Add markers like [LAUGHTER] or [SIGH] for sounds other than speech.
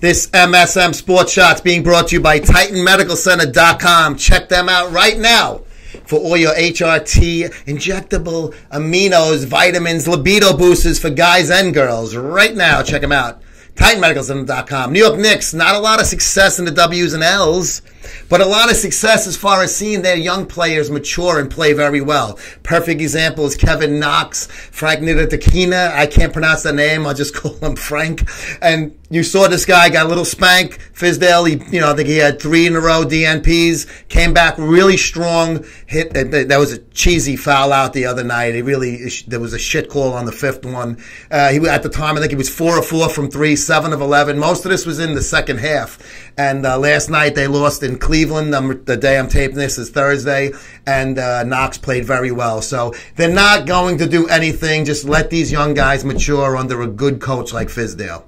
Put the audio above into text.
This MSM Sports Shots being brought to you by TitanMedicalCenter.com. Check them out right now for all your HRT injectable aminos, vitamins, libido boosters for guys and girls. Right now, check them out. TitanMedicalCenter.com. New York Knicks, not a lot of success in the W's and L's, but a lot of success as far as seeing their young players mature and play very well. Perfect example is Kevin Knox, Frank Ntilikina. I can't pronounce the name. I'll just [LAUGHS] call him Frank. And you saw this guy got a little spank. Fizdale, he, you know, I think he had three in a row DNPs. Came back really strong. Hit that was a cheesy foul out the other night. He really there was a shit call on the fifth one. Uh, he at the time I think he was four of four from three, seven of eleven. Most of this was in the second half. And uh, last night they lost Cleveland. The day I'm taping this is Thursday, and uh, Knox played very well. So they're not going to do anything. Just let these young guys mature under a good coach like Fizdale.